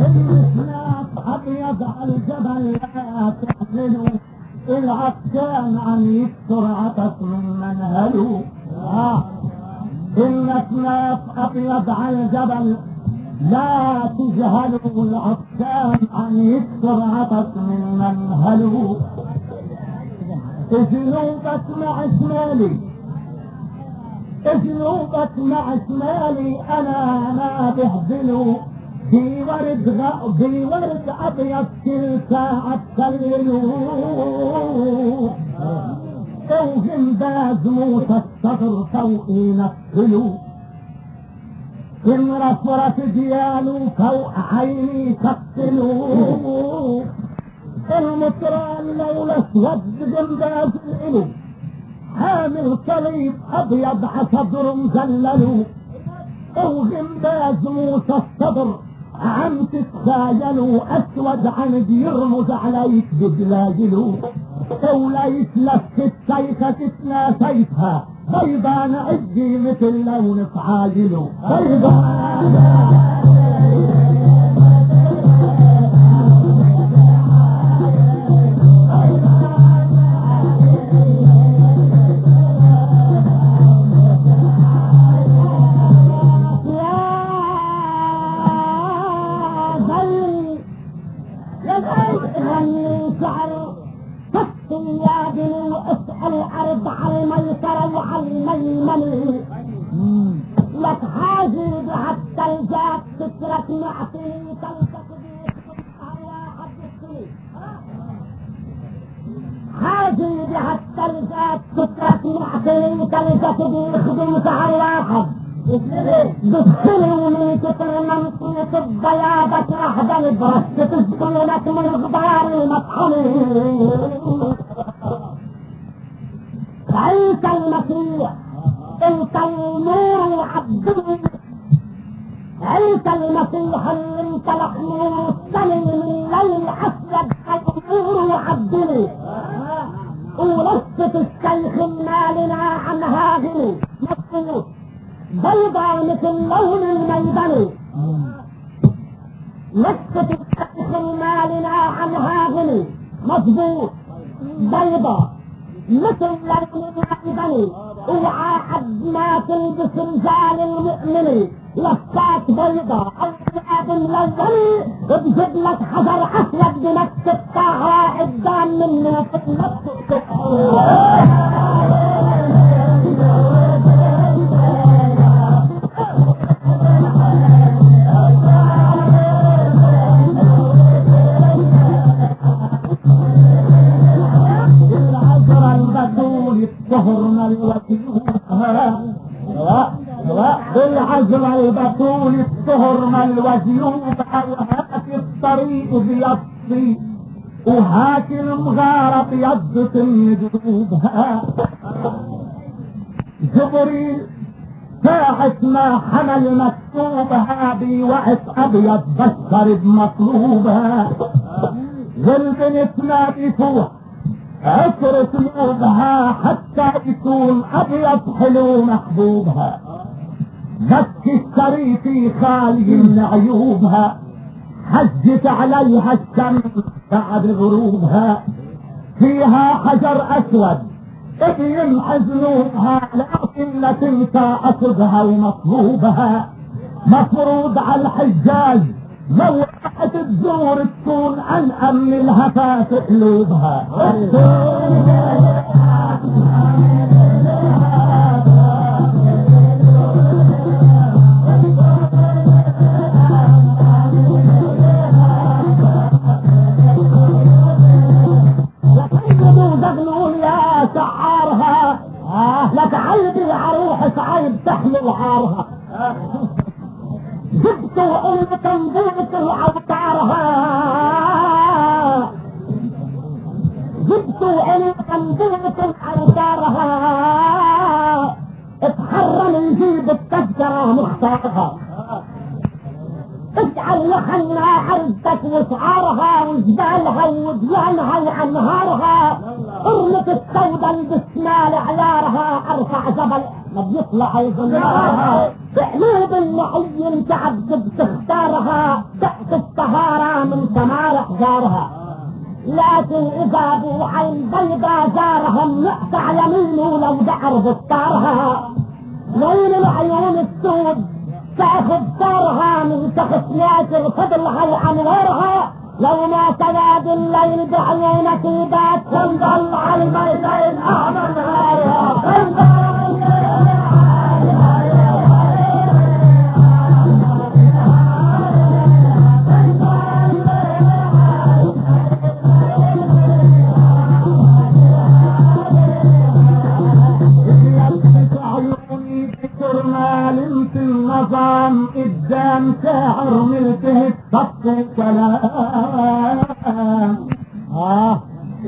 الاسناف أبيض على الجبل لا تحملوا العطشان عن يكسر عطش من منهله آه. الاسناف أبيض على الجبل لا تجهلوا العطشان عن يكسر عطش من منهله جنوبك مع شمالي جنوبك مع شمالي أنا ما بهزلوا في ورد. في ورد ابيض كل ساعة تسللوا اوهم باز موسى الصدر فوقي نفلوا ان رفرت دياله فوق عيني قتلوا المطران لولا اسود جنباز الالو حامل صليب ابيض عصدر مزللوا وغمباز موسى الصدر عم تتخايلوا اسود عند يرمز عليك بدلاجلو وليس لفت سيفة تتناسيتها بيضان عدي مثل لون فعاجلو بيضان حاجة حتى الجات تترك معطي تلتك حاجة حتى الجات تترك معطي تلتك بيخدم على واحد دخلوني كتر منطقة الضيابة واحدة البرش تدخلونك من غبار المطحنين عيسى المسيح المسيح اللي انت نور السنة من الليل اسود النور وعبدني ولست الشيخ مالنا عنها غني مظبوط بيضاء مثل لون الميدان لست الشيخ مالنا عنها غني مظبوط بيضاء مثل لون الميدان اوعى حد ما تلبس رجال المؤمن لفات بيضاء. الثياب ملونة بجيب لك حجر أسود بنفس الطاهرة قدام منه في نفس البتول الطهرن الوجيوها بالعذر البتول الطهرن الوجيوها وهات الطريق بيضي وهات المغارة بيضة ندوبها جبريل ساعة ما حمل مكتوبها بوقت أبيض بشر بمطلوبها غلبن تنادي فوق عسر ثيابها حتى يكون أبيض حلو محبوبها. مكي الشريفي خالي من عيوبها. حجت عليها الشمس بعد غروبها. فيها حجر أسود. بيمحى ذنوبها لكن تنسى قصدها ومطلوبها. مفروض على الحجاج. راحت تزور تكون انقى من الهفا قلوبها سعارها؟ لك عيب عروح سعيد تحمل عارها. جبت ام تنبوت وعطارها جبت ام تنبوت وعطارها اتحرم نجيب التذكرة مختارها. اجعل لحنا عرضك وسعارها وجبالها وديانها وانهارها ارمت السودة بالشمال عيارها أرفع جبل ما بيطلع يظلمها بقلوب المعين تعب بتختارها تحت غارة من ثمار حجارها لكن إذا أبو عين بيضا زارهم نقطع يمينه لو دعر بستارها وين العيون السود تأخذ دارها من تحت ناصر فضلها وانوارها لو ما سواد الليل بعيونك بات تنضل على الميدان اعمى نهارها ملتهت صف الكلام آه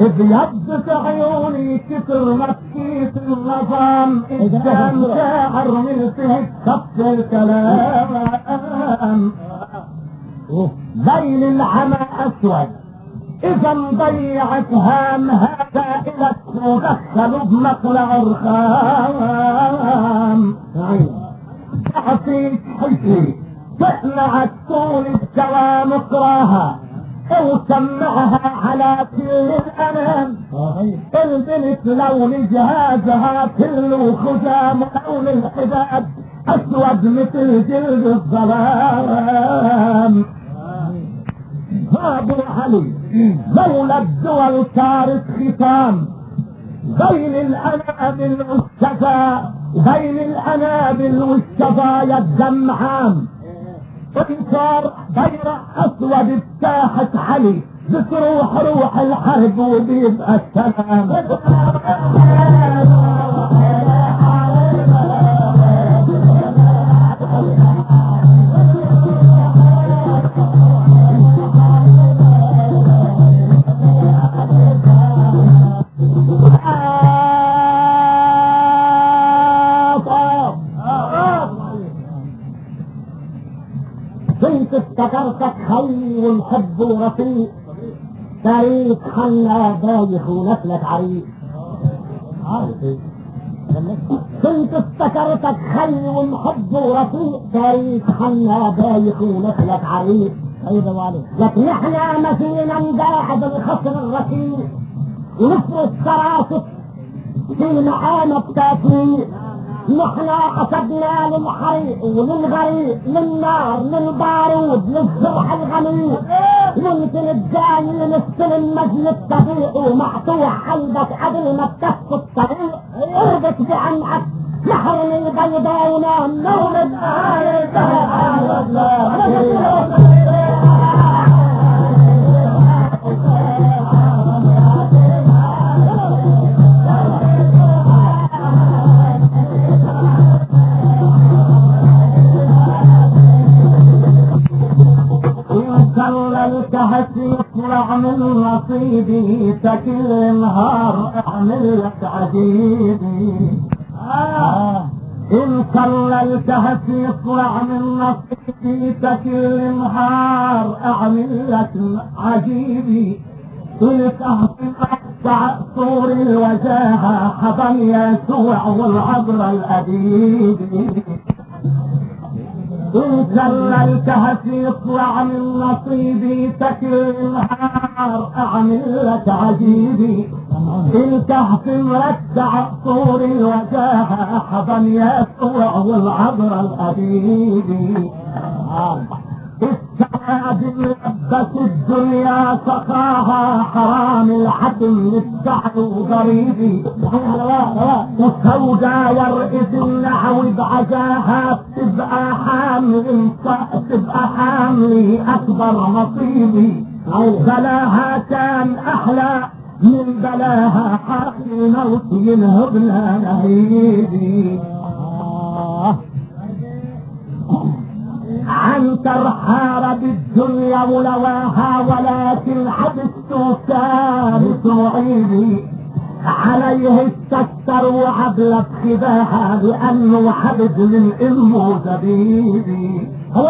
ابيضت عيوني كتر مكيت النظام قدام شاعر ملتهت صف الكلام ليل العمى اسود اذا ضيعت هام هذا إلى تدخل بمقلع الخام تعطيك حجي تقلعت لون جهازها كله خزام لون الحداد أسود مثل جلد الظلام. ابو علي مولى الدول صارت ختام. بين الانابل والشفا بين الانابل والشفايا الدم عام انصار بيرق أسود بساحة علي بتروح روح الحرب وبيبقى السلام. خي والحب ورفيق تاريخ خلنا بايخ ونفلك عريق كنت افتكرتك خي والحب ورفيق تاريخ خلنا بايخ ونفلك عريق أيوه عليك لكن إحنا ما فينا نباعد الخصم الرشيق ونفرض كراسة في معانا التأثير. نحن حسبنا للحريق وللغريق للنار للبارود للزرع الغميق يمكن الجاي نستلم مجل الطريق ومقطوع قلبك قبل ما تكف الطريق. أربط بعنقك نحرم البيضاء ونام نولد آية إن من نصيبي تكل نهار اعمل لك عجيبي آه. إن كللت يطلع من نصيبي تكل نهار اعمل لك عجيبي الكهف صور الوجاهة حضن يسوع والعبر الأديب إن كللتها يطلع من نصيبي تكل أعمل لك عجيبي الكهف مرتع طور الوجاهة حضن يسوع والعبر الأديب السعاد لبس الدنيا سقاها حرام الحتم للسحر وضريبي وسودا ورقة النحو بعجاها تبقى حامل تبقى حاملي أكبر نصيبي بلاها كان أحلى من بلاها حرق الموت ينهبنا نهيبي عنتر حارب الدنيا ولواها ولكن حبست كان تعيدي. عليه استكتر وعبلت خداها لأنه حبد من امه زبيبي هو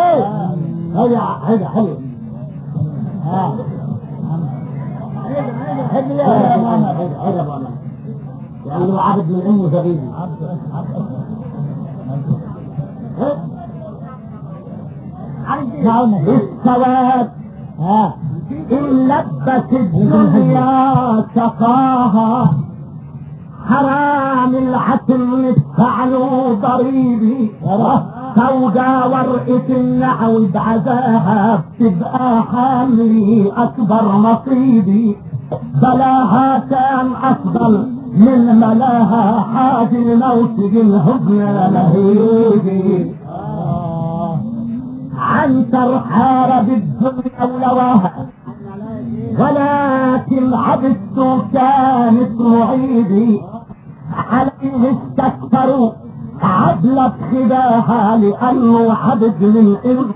هيا هيا حلو ها ماما لأنه عبد من امه زبيبي السواد ها إن لبت الدنيا شقاها حرام العتم ندفع له ضريبي فوقا ورقة النحو بعزاها بتبقى حاملي أكبر نصيبي بلاها كان أفضل من ملاها حاج الموت الهدنة لهيبي عنتر حارب الدنيا ولواها ولكن عبدته كانت معيدي. عليه استكثروا عدلت خداها لأنه عبد من إنه